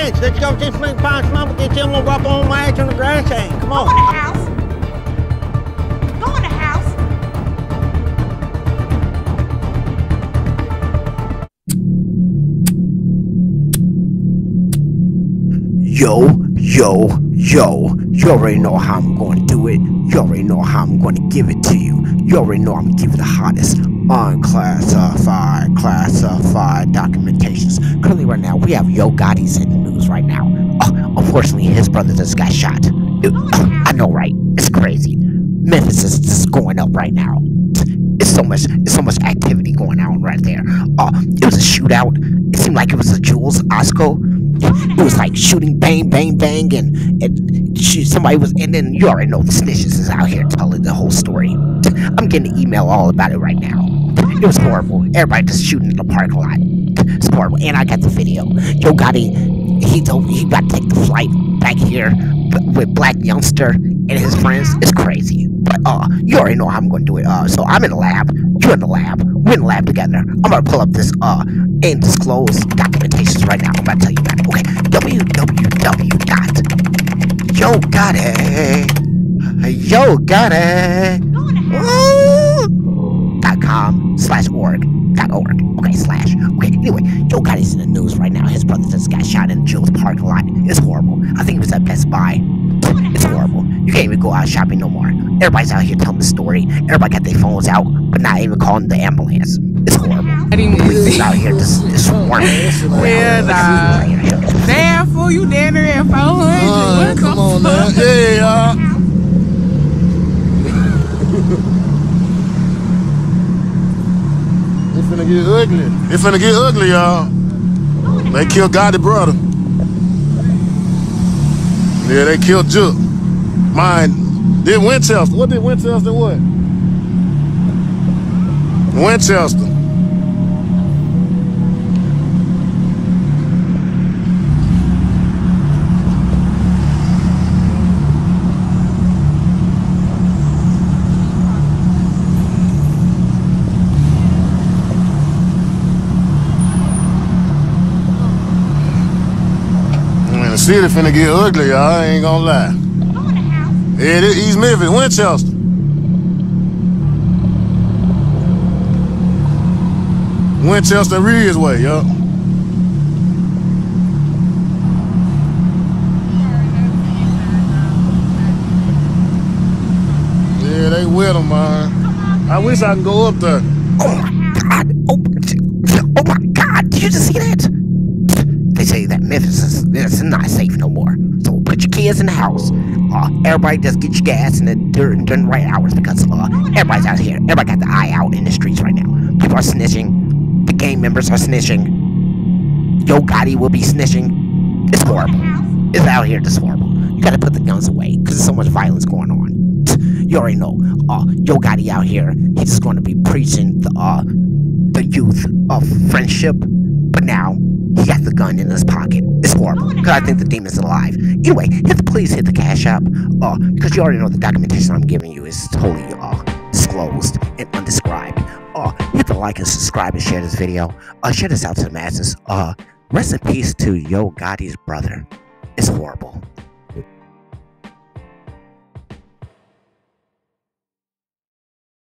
this flint box, mama, get you gonna rub on my ass on the grass thing. Come Go on. in the house. Go in the house. Yo, yo, yo, you already know how I'm going to do it. You already know how I'm going to give it to you. You already know I'm going to give you the hottest unclassified, classified documentations. Currently, right now, we have Yo Gotti's in the news right now. Uh, unfortunately, his brother just got shot. It- I know, right? It's crazy. Memphis is just going up right now. It's so much, it's so much activity going on right there. Uh, it was a shootout. It seemed like it was a Jules Osco. It was like shooting, bang, bang, bang, and, and she, somebody was, and then you already know the snitches is out here telling the whole story. I'm getting an email all about it right now. It was horrible. Everybody just shooting in the parking lot. It's horrible. And I got the video. Yo Gotti, he told me he got to take the flight back here with Blac Youngsta and his friends. It's crazy. But uh, you already know how I'm to do it. Uh, so I'm in the lab. You're in the lab. We're in the lab together. I'm gonna pull up this uh undisclosed documentations right now. I'm about to tell you about it. Okay, www dot yo got it yo got it dot com slash org dot org. Okay, slash. Okay, anyway, Yo Gotti's in the news right now. His brother just got shot in Jules parking lot. It's horrible. I think it was at Best Buy. It's horrible. You can't even go out shopping no more. Everybody's out here telling the story. Everybody got their phones out, but not even calling the ambulance. It's horrible. Police is out here just, just swarming. Yeah, nah. Damn, fool, you down there at 400. Uh, come on now. fuck? Yeah, y'all. finna get ugly. It finna get ugly, y'all. They killed Gotti brother. Yeah, they killed Jook. Mine did Winchester. What did Winchester what? Winchester. Man, the city finna get ugly, y'all. I ain't gonna lie. Yeah, it is East Memphis, Winchester. Winchester and Ridgeway, yo. Yeah, they with them, man. I wish I could go up there. Oh my god! Oh my god! Did you just see that? That Memphis is, not safe no more. So put your kids in the house. Uh, everybody just get your gas in the during, during right hours because uh, everybody's out here. Everybody got the eye out in the streets right now. People are snitching. The gang members are snitching. Yo Gotti will be snitching. It's horrible. It's out here It's horrible. You gotta put the guns away because there's so much violence going on. You already know. Uh, Yo Gotti out here, he's just going to be preaching the uh, the youth of friendship, but now he got the gun in his pocket. It's horrible because I think the demon's alive. Anyway, hit the please hit the cash app, uh, because you already know the documentation I'm giving you is totally uh disclosed and undescribed. Uh, hit the like and subscribe and share this video. Uh, share this out to the masses. Uh, rest in peace to Yo Gotti's brother. It's horrible.